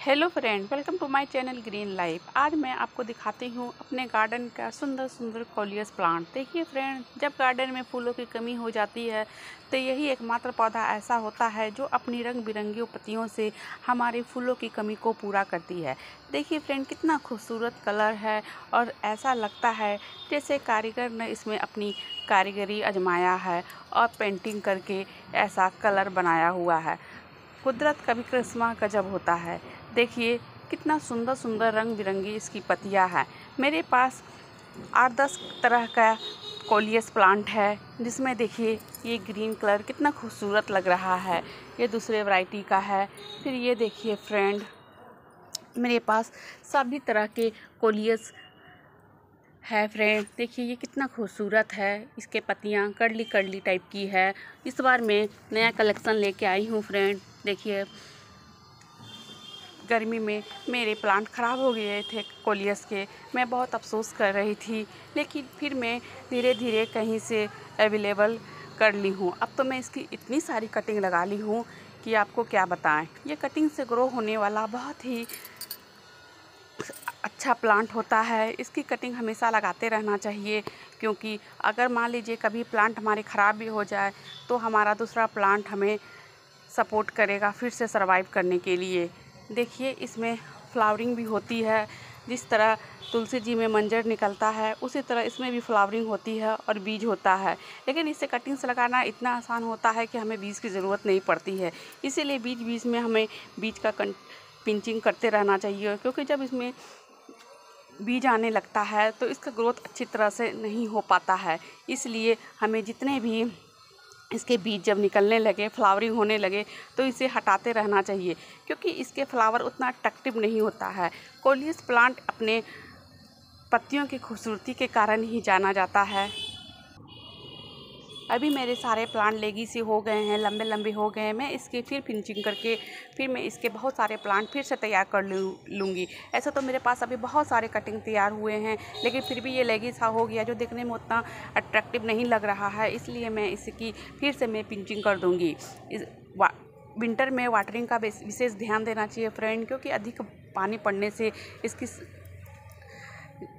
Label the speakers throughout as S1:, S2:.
S1: Hello friend, welcome to my channel green life. आज मैं आपको दिखाती हूँ अपने गार्डन का सुंदर सुंदर कॉलियस प्लांट देखिए फ्रेंड, जब गार्डन में फूलों की कमी हो जाती है तो यही एकमात्र पौधा ऐसा होता है जो अपनी रंग बिरंगी पत्तियों से हमारे फूलों की कमी को पूरा करती है। देखिए फ्रेंड, कितना खूबसूरत कलर है और ऐसा लगता है जैसे कारीगर ने इसमें अपनी कारीगरी आजमाया है और पेंटिंग करके ऐसा कलर बनाया हुआ है। कुदरत का भी करिश्मा गजब होता है। देखिए, कितना सुंदर सुंदर रंग बिरंगी इसकी पत्तियाँ हैं। मेरे पास आठ दस तरह का कोलियस प्लांट है, जिसमें देखिए, ये ग्रीन कलर कितना खूबसूरत लग रहा है। ये दूसरे वैरायटी का है। फिर ये देखिए, फ्रेंड, मेरे पास सभी तरह के कोलियस है, फ्रेंड। देखिए, ये कितना खूबसूरत है। इसके पत्तियाँ कर्ली कर्ली टाइप की है। इस बार मैं नया कलेक्शन लेके आई हूँ, फ्रेंड। देखिए गर्मी में मेरे प्लांट ख़राब हो गए थे कोलियस के। मैं बहुत अफसोस कर रही थी, लेकिन फिर मैं धीरे धीरे कहीं से अवेलेबल कर ली हूँ। अब तो मैं इसकी इतनी सारी कटिंग लगा ली हूँ कि आपको क्या बताएँ। ये कटिंग से ग्रो होने वाला बहुत ही अच्छा प्लांट होता है। इसकी कटिंग हमेशा लगाते रहना चाहिए, क्योंकि अगर मान लीजिए कभी प्लांट हमारे ख़राब भी हो जाए तो हमारा दूसरा प्लांट हमें सपोर्ट करेगा फिर से सर्वाइव करने के लिए। देखिए, इसमें फ्लावरिंग भी होती है। जिस तरह तुलसी जी में मंजर निकलता है, उसी तरह इसमें भी फ्लावरिंग होती है और बीज होता है। लेकिन इसे कटिंग्स लगाना इतना आसान होता है कि हमें बीज की ज़रूरत नहीं पड़ती है। इसीलिए बीज बीज में हमें बीज का पिंचिंग करते रहना चाहिए, क्योंकि जब इसमें बीज आने लगता है तो इसका ग्रोथ अच्छी तरह से नहीं हो पाता है। इसलिए हमें जितने भी इसके बीज जब निकलने लगे, फ्लावरिंग होने लगे तो इसे हटाते रहना चाहिए, क्योंकि इसके फ्लावर उतना अट्रैक्टिव नहीं होता है। कोलियस प्लांट अपने पत्तियों की खूबसूरती के कारण ही जाना जाता है। अभी मेरे सारे प्लांट लेगी से हो गए हैं, लंबे लंबे हो गए हैं। मैं इसके फिर फिनिशिंग करके, फिर मैं इसके बहुत सारे प्लांट फिर से तैयार कर लूँगी। ऐसा तो मेरे पास अभी बहुत सारे कटिंग तैयार हुए हैं, लेकिन फिर भी ये लेगी सा हो गया जो देखने में उतना अट्रैक्टिव नहीं लग रहा है, इसलिए मैं इसकी फिर से मैं पिंचिंग कर दूँगी। इस विंटर में वाटरिंग का विशेष ध्यान देना चाहिए फ्रेंड क्योंकि अधिक पानी पड़ने से इसकी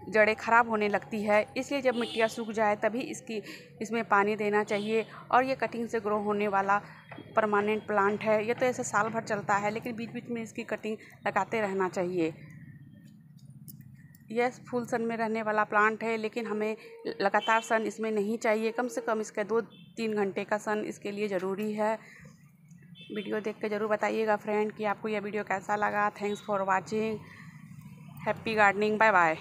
S1: जड़ें ख़राब होने लगती है, इसलिए जब मिट्टियाँ सूख जाए तभी इसकी, इसमें पानी देना चाहिए और ये कटिंग से ग्रो होने वाला परमानेंट प्लांट है। ये तो ऐसे साल भर चलता है, लेकिन बीच बीच में इसकी कटिंग लगाते रहना चाहिए। यह फुल सन में रहने वाला प्लांट है, लेकिन हमें लगातार सन इसमें नहीं चाहिए। कम से कम इसका दो तीन घंटे का सन इसके लिए ज़रूरी है। वीडियो देख के ज़रूर बताइएगा फ्रेंड कि आपको यह वीडियो कैसा लगा। Thanks for watching. Happy gardening. Bye bye